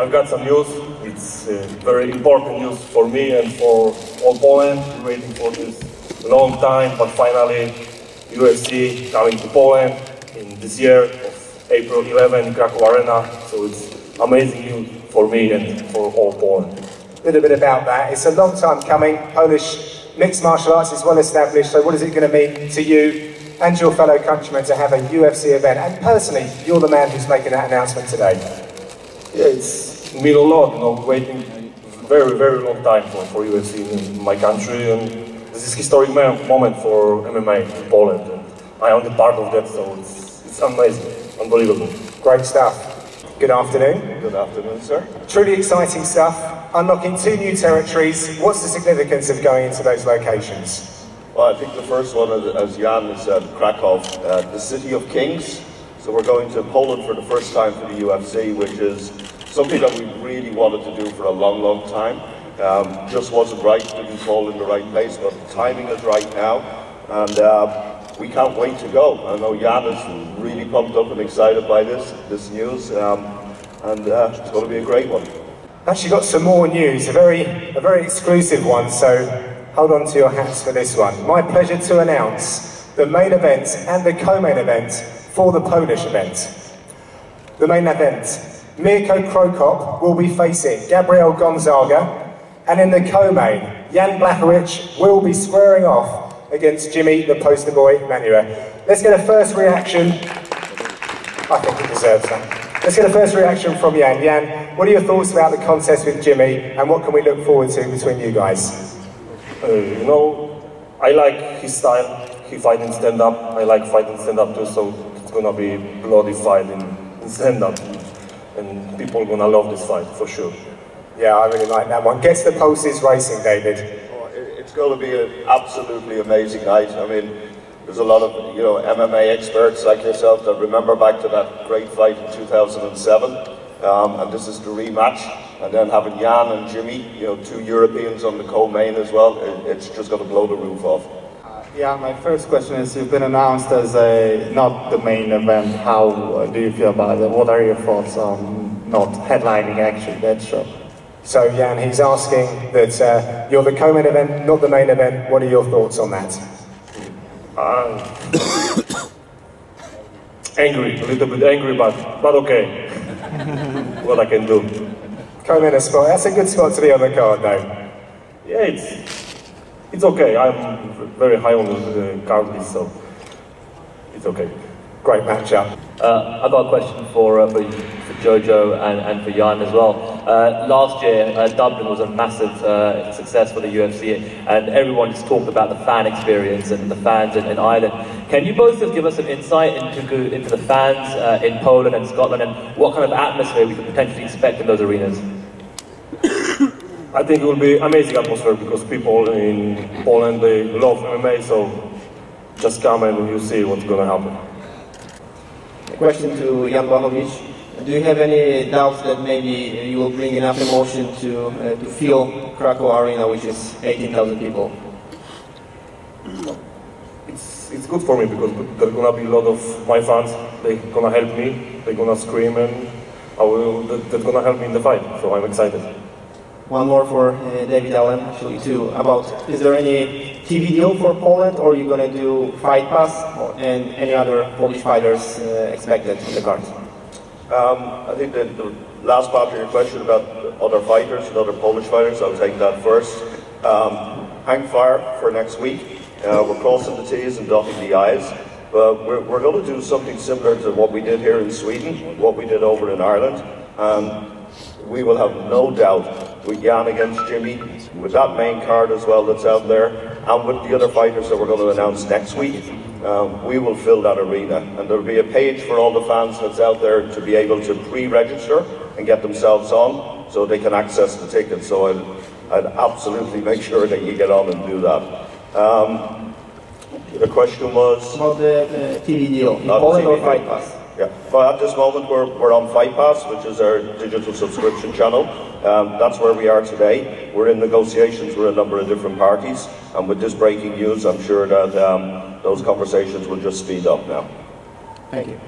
Uh, important news for me and for all Poland. We're waiting for this long time, but finally UFC coming to Poland in this year of April 11 in Krakow Arena. So it's amazing news for me and for all Poland. A little bit about that. It's a long time coming. Polish mixed martial arts is well established. So what is it going to mean to you and your fellow countrymen to have a UFC event? And personally, you're the man who's making that announcement today. Yeah, it's mean a lot, you know, waiting very, very long time for, for UFC in my country, and this is historic moment for MMA in Poland, and I am the part of that, so it's, it's amazing, unbelievable. Great stuff. Good afternoon. Good afternoon, sir. Truly exciting stuff. Unlocking two new territories. What's the significance of going into those locations? Well, I think the first one, as Jan said, Krakow, uh, the city of kings. So we're going to Poland for the first time for the UFC, which is something that we really wanted to do for a long, long time. Um, just wasn't right, didn't fall in the right place, but the timing is right now, and uh, we can't wait to go. I know Jan is really pumped up and excited by this, this news, um, and uh, it's going to be a great one. Actually got some more news, a very, a very exclusive one, so hold on to your hats for this one. My pleasure to announce the main event and the co-main event for the Polish event. The main event, Mirko Cro Cop will be facing Gabriel Gonzaga, and in the co-main, Jan Blachowicz will be squaring off against Jimi the poster boy Manuwa. Let's get a first reaction. I think he deserves that. Let's get a first reaction from Jan. Jan, what are your thoughts about the contest with Jimi, and what can we look forward to between you guys? Uh, you know, I like his style. He fight in stand-up. I like fighting stand-up too, so it's gonna be bloody fight in, in stand-up and people are going to love this fight for sure. Yeah, I really like that one. Gets the pulses racing, David. Oh, it's going to be an absolutely amazing night. I mean, there's a lot of you know MMA experts like yourself that remember back to that great fight in 2007, um, and this is the rematch. And then having Jan and Jimi, you know, two Europeans on the co-main as well, it, it's just going to blow the roof off. Yeah, my first question is, you've been announced as a, not the main event. How uh, do you feel about it? What are your thoughts on not headlining actually that show? So Jan, he's asking that uh, you're the co-main event, not the main event. What are your thoughts on that? Uh, angry, a little bit angry, but, but okay. what I can do. Co-main spot, that's a good spot to be on the card though. Yeah, it's it's okay. I'm very high on the card so it's okay. Great matchup. Uh, I've got a question for, uh, for, for, Jojo and, and for Jan as well. Uh, last year, uh, Dublin was a massive uh, success for the UFC, and everyone just talked about the fan experience and the fans in, in Ireland. Can you both just give us some insight into, into the fans uh, in Poland and Scotland, and what kind of atmosphere we could potentially expect in those arenas? I think it will be amazing atmosphere because people in Poland they love MMA, so just come and you see what's going to happen. A question to Jan Blachowicz. Do you have any doubts that maybe you will bring enough emotion to uh, to fill Krakow Arena, which is 18,000 people? It's it's good for me because there's gonna be a lot of my fans. They're gonna help me. They're gonna scream and I will. They're gonna help me in the fight. So I'm excited. One more for uh, David Allen, actually, too, about is there any TV deal for Poland, or are you going to do Fight Pass and any other Polish fighters uh, expected in the card? Um, I think that the last part of your question about other fighters and other Polish fighters, I'll take that first. Um, hang fire for next week. Uh, we're crossing the T's and dotting the I's. But we're, we're going to do something similar to what we did here in Sweden, what we did over in Ireland. Um, we will have no doubt with Jan against Jimi, with that main card as well that's out there, and with the other fighters that we're going to announce next week, um, we will fill that arena. And there'll be a page for all the fans that's out there to be able to pre-register and get themselves on so they can access the tickets. So I'd, I'd absolutely make sure that you get on and do that. Um, the question was... About the uh, TV deal, in Poland or Fight Pass? Yeah, well, at this moment we're, we're on Fight Pass, which is our digital subscription channel. Um, that's where we are today. We're in negotiations with a number of different parties, and with this breaking news, I'm sure that um, those conversations will just speed up now. Thank you.